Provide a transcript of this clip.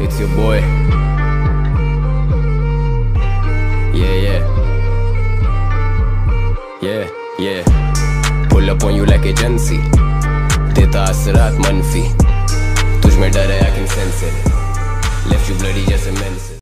It's your boy. Yeah, yeah. Yeah, yeah. Pull up on you like agency. देता असरात मनफी तुझ में डर है I can sense it left you bloody जैसे मेंस